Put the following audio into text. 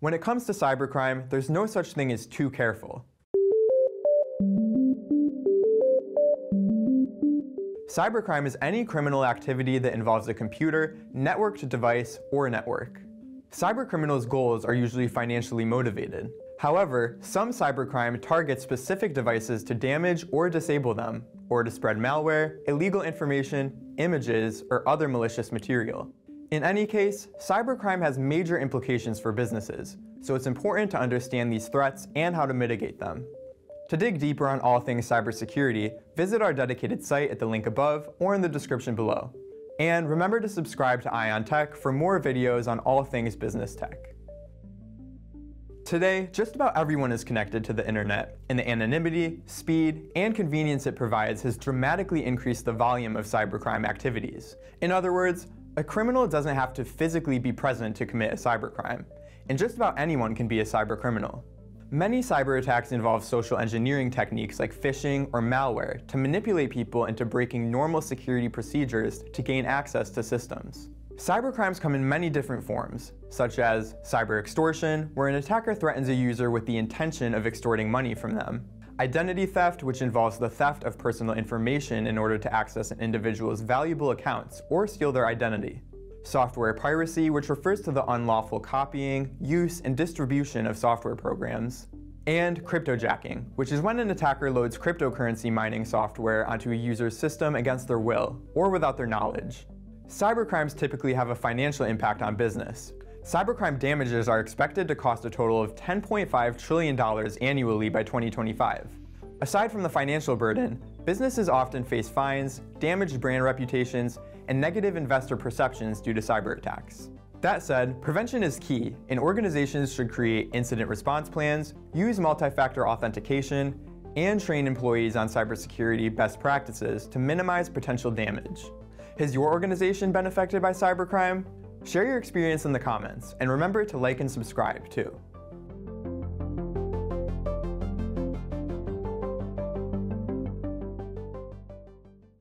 When it comes to cybercrime, there's no such thing as too careful. Cybercrime is any criminal activity that involves a computer, networked device, or network. Cybercriminals' goals are usually financially motivated. However, some cybercrime targets specific devices to damage or disable them, or to spread malware, illegal information, images, or other malicious material. In any case, cybercrime has major implications for businesses, so it's important to understand these threats and how to mitigate them. To dig deeper on all things cybersecurity, visit our dedicated site at the link above or in the description below. And remember to subscribe to Eye on Tech for more videos on all things business tech. Today, just about everyone is connected to the internet, and the anonymity, speed, and convenience it provides has dramatically increased the volume of cybercrime activities. In other words, a criminal doesn't have to physically be present to commit a cybercrime, and just about anyone can be a cybercriminal. Many cyber attacks involve social engineering techniques like phishing or malware to manipulate people into breaking normal security procedures to gain access to systems. Cybercrimes come in many different forms, such as cyber extortion, where an attacker threatens a user with the intention of extorting money from them, identity theft, which involves the theft of personal information in order to access an individual's valuable accounts or steal their identity, software piracy, which refers to the unlawful copying, use, and distribution of software programs, and cryptojacking, which is when an attacker loads cryptocurrency mining software onto a user's system against their will, or without their knowledge. Cybercrimes typically have a financial impact on business. Cybercrime damages are expected to cost a total of $10.5 trillion annually by 2025. Aside from the financial burden, businesses often face fines, damaged brand reputations, and negative investor perceptions due to cyber attacks. That said, prevention is key, and organizations should create incident response plans, use multi-factor authentication, and train employees on cybersecurity best practices to minimize potential damage. Has your organization been affected by cybercrime? Share your experience in the comments, and remember to like and subscribe too.